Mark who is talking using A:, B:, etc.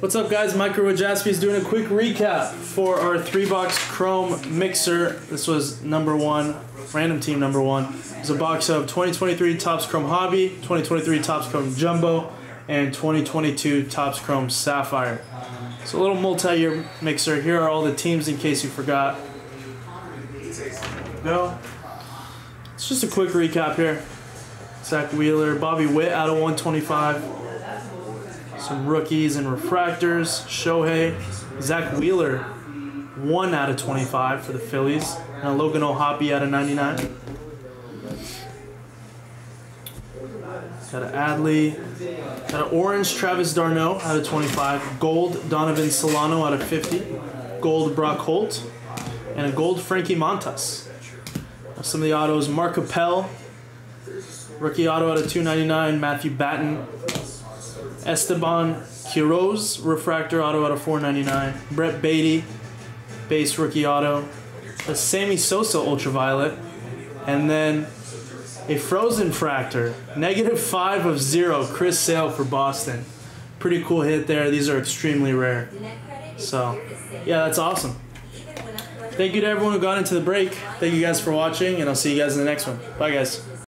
A: What's up, guys? Micro with Jaspy's doing a quick recap for our three box Chrome mixer. This was number one, random team number one. It's a box of 2023 Topps Chrome Hobby, 2023 Topps Chrome Jumbo, and 2022 Topps Chrome Sapphire. So a little multi-year mixer. Here are all the teams in case you forgot. Go. It's just a quick recap here. Zack Wheeler, Bobby Witt out of 125 some rookies and refractors. Shohei, Zack Wheeler, 1 out of 25 for the Phillies. And a Logan O'Hoppe out of 99. Got an Adley. Got an orange Travis d'Arnaud out of 25. Gold Donovan Solano out of 50. Gold Brock Holt. And a gold Frankie Montas. Some of the autos, Mark Appel. Rookie auto out of 299. Matthew Batten Esteban Quiroz, refractor auto out of 499. Brett Baty, base rookie auto. A Sammy Sosa ultraviolet. And then a frozen fractor, negative five of zero, Chris Sale for Boston. Pretty cool hit there. These are extremely rare. So, yeah, that's awesome. Thank you to everyone who got into the break. Thank you guys for watching, and I'll see you guys in the next one. Bye, guys.